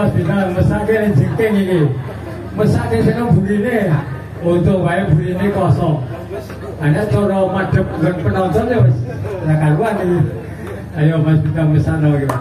Mas Bintang mesake ning jengking iki. Mesake sing begini untuk wae begini kosong. Hanya cara madep nggon penonton ya wis ora karuan iki. Ayo Mas Bintang mesano iki.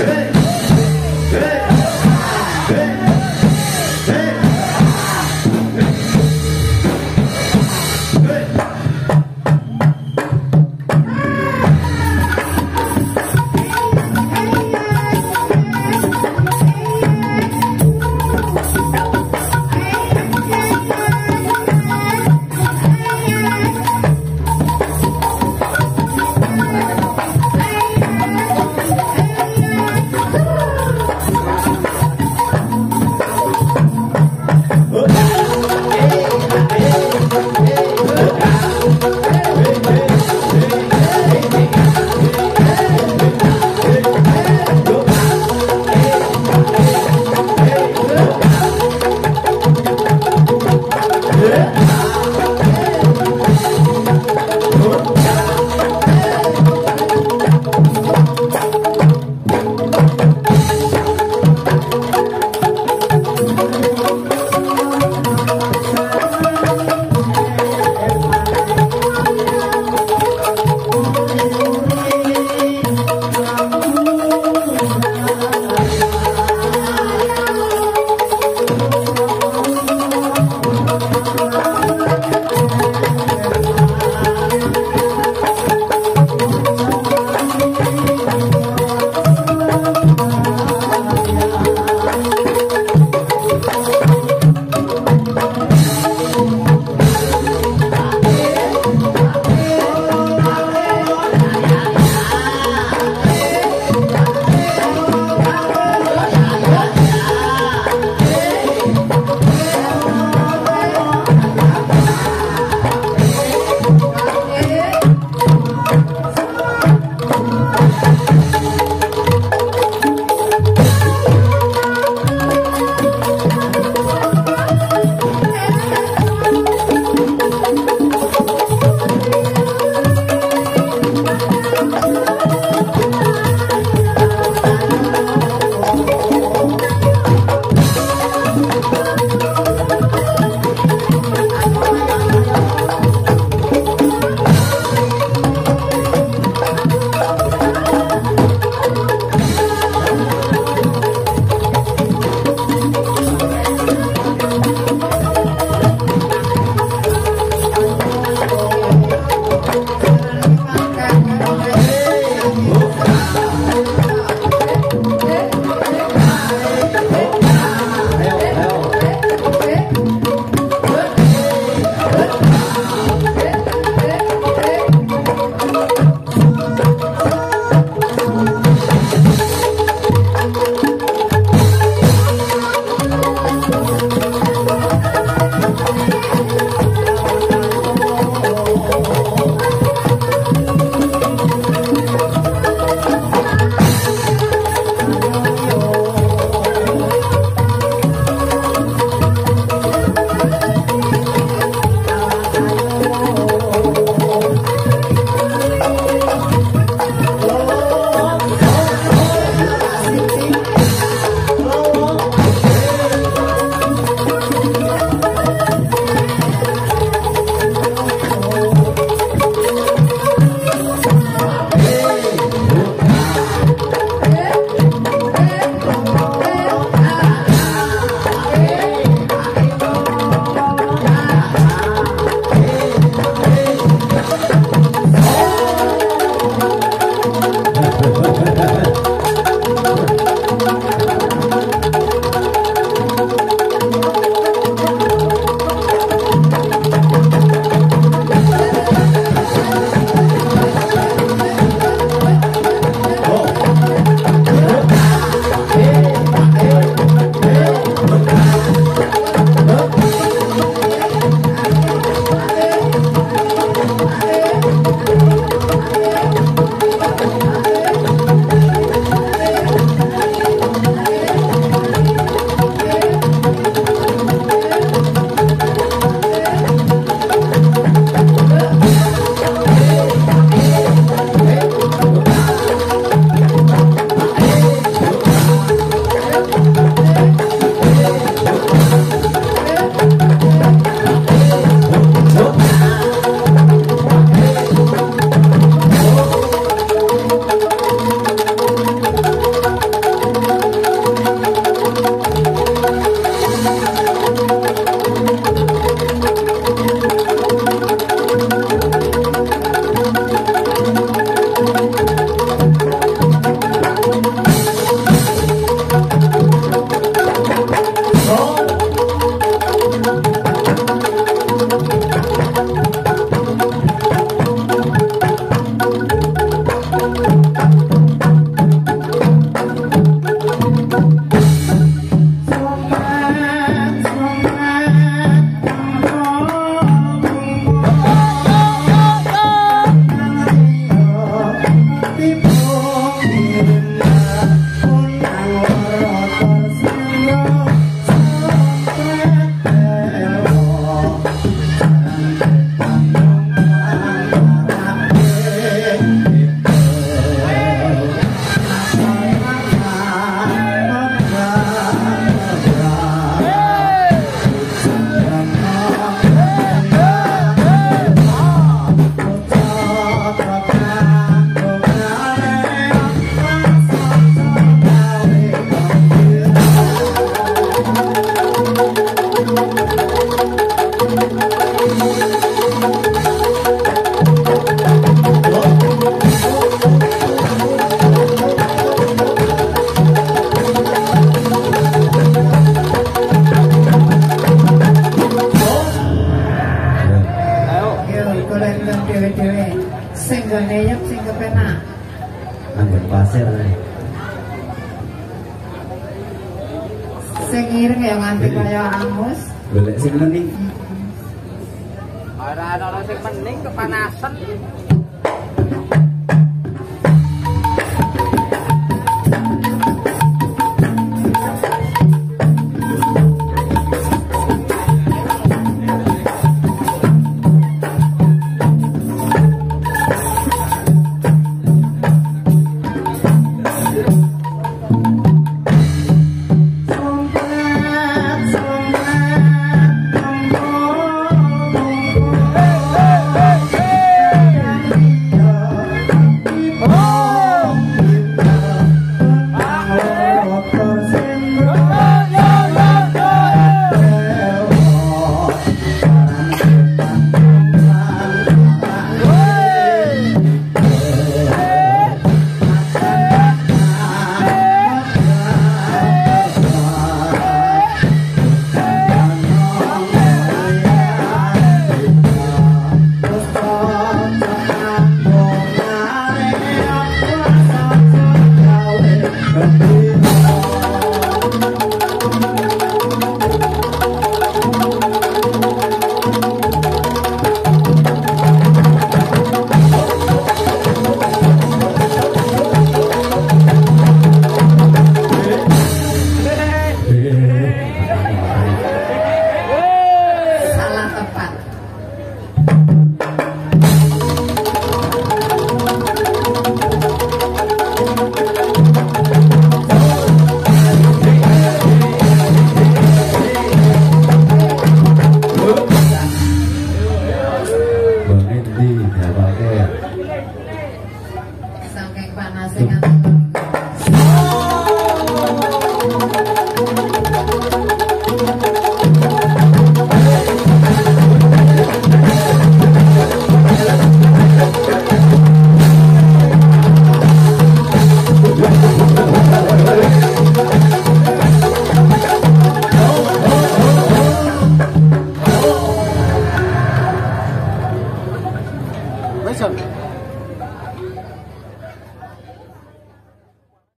Amen. Anggur pasir nih. Sing ireng ya nganti kaya angus. Golek sing mending. Ora ana sing mending kepanasan.